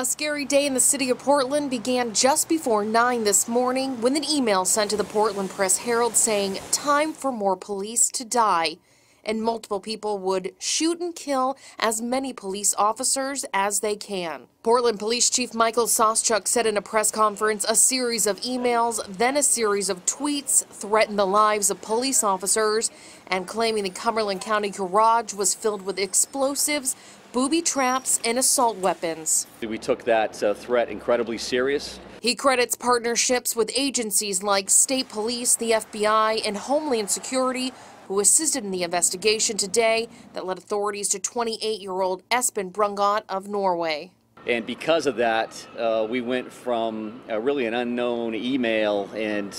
A scary day in the city of Portland began just before 9 this morning when an email sent to the Portland Press Herald saying, Time for more police to die. And multiple people would shoot and kill as many police officers as they can. Portland Police Chief Michael Sauschuck said in a press conference a series of emails, then a series of tweets threatened the lives of police officers and claiming the Cumberland County garage was filled with explosives, booby traps, and assault weapons. We took that uh, threat incredibly serious. He credits partnerships with agencies like state police, the FBI, and Homeland Security, who assisted in the investigation today that led authorities to 28 year old Espen Brungodt of Norway. And because of that, uh, we went from uh, really an unknown email and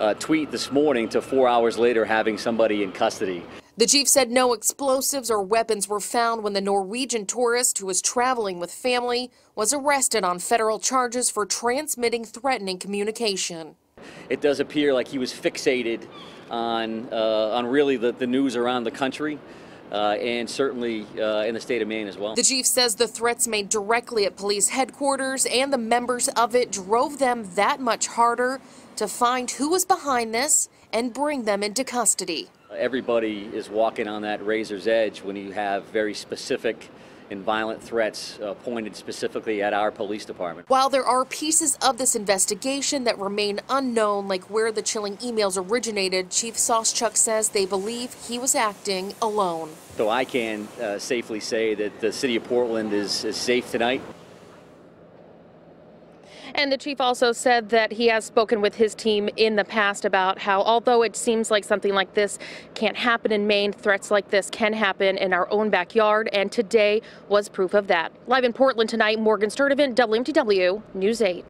uh, tweet this morning to four hours later having somebody in custody. The chief said no explosives or weapons were found when the Norwegian tourist who was traveling with family was arrested on federal charges for transmitting threatening communication. It does appear like he was fixated on, uh, on really the, the news around the country. Uh, and certainly uh, in the state of Maine as well. The chief says the threats made directly at police headquarters and the members of it drove them that much harder to find who was behind this and bring them into custody. Everybody is walking on that razor's edge when you have very specific and violent threats uh, pointed specifically at our police department. While there are pieces of this investigation that remain unknown, like where the chilling emails originated, Chief Sauschuck says they believe he was acting alone. So I can uh, safely say that the city of Portland is, is safe tonight. And the chief also said that he has spoken with his team in the past about how, although it seems like something like this can't happen in Maine, threats like this can happen in our own backyard. And today was proof of that. Live in Portland tonight, Morgan Sturdivant, WMTW News 8.